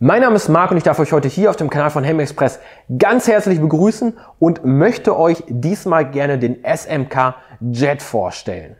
Mein Name ist Marc und ich darf euch heute hier auf dem Kanal von Helm Express ganz herzlich begrüßen und möchte euch diesmal gerne den SMK Jet vorstellen.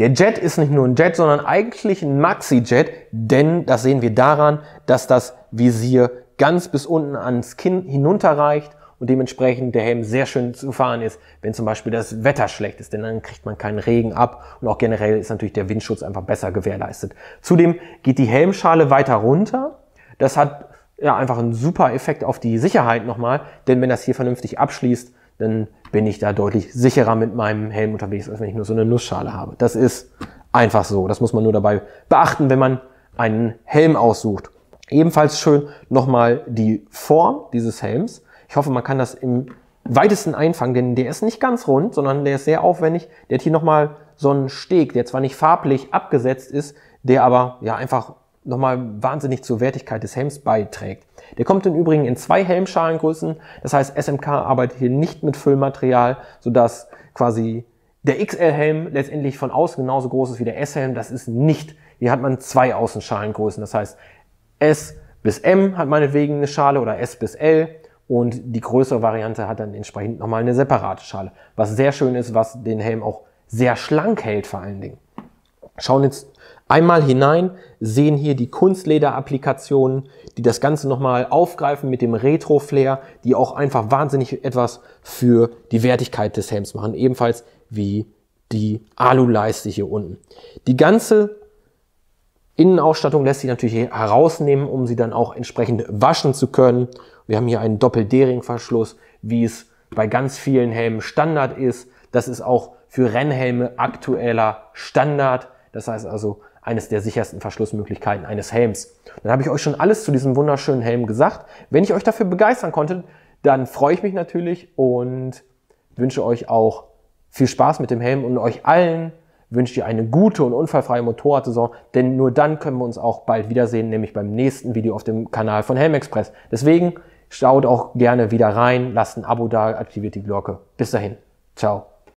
Der Jet ist nicht nur ein Jet, sondern eigentlich ein Maxi-Jet, denn das sehen wir daran, dass das Visier ganz bis unten ans Kinn hinunterreicht und dementsprechend der Helm sehr schön zu fahren ist, wenn zum Beispiel das Wetter schlecht ist, denn dann kriegt man keinen Regen ab und auch generell ist natürlich der Windschutz einfach besser gewährleistet. Zudem geht die Helmschale weiter runter. Das hat ja einfach einen super Effekt auf die Sicherheit nochmal, denn wenn das hier vernünftig abschließt, dann bin ich da deutlich sicherer mit meinem Helm unterwegs, als wenn ich nur so eine Nussschale habe. Das ist einfach so. Das muss man nur dabei beachten, wenn man einen Helm aussucht. Ebenfalls schön nochmal die Form dieses Helms. Ich hoffe, man kann das im weitesten einfangen, denn der ist nicht ganz rund, sondern der ist sehr aufwendig. Der hat hier nochmal so einen Steg, der zwar nicht farblich abgesetzt ist, der aber ja einfach nochmal wahnsinnig zur Wertigkeit des Helms beiträgt. Der kommt im Übrigen in zwei Helmschalengrößen. Das heißt, SMK arbeitet hier nicht mit Füllmaterial, sodass quasi der XL-Helm letztendlich von außen genauso groß ist wie der S-Helm. Das ist nicht. Hier hat man zwei Außenschalengrößen. Das heißt, S bis M hat meinetwegen eine Schale oder S bis L. Und die größere Variante hat dann entsprechend nochmal eine separate Schale. Was sehr schön ist, was den Helm auch sehr schlank hält vor allen Dingen. Schauen jetzt einmal hinein, sehen hier die Kunstleder-Applikationen, die das Ganze nochmal aufgreifen mit dem Retro-Flair, die auch einfach wahnsinnig etwas für die Wertigkeit des Helms machen, ebenfalls wie die Alu-Leiste hier unten. Die ganze Innenausstattung lässt sich natürlich herausnehmen, um sie dann auch entsprechend waschen zu können. Wir haben hier einen Doppel-D-Ring-Verschluss, wie es bei ganz vielen Helmen Standard ist. Das ist auch für Rennhelme aktueller Standard. Das heißt also eines der sichersten Verschlussmöglichkeiten eines Helms. Dann habe ich euch schon alles zu diesem wunderschönen Helm gesagt. Wenn ich euch dafür begeistern konnte, dann freue ich mich natürlich und wünsche euch auch viel Spaß mit dem Helm und euch allen wünsche ich eine gute und unfallfreie Motorradsaison, denn nur dann können wir uns auch bald wiedersehen, nämlich beim nächsten Video auf dem Kanal von Helm Express. Deswegen schaut auch gerne wieder rein, lasst ein Abo da, aktiviert die Glocke. Bis dahin. Ciao.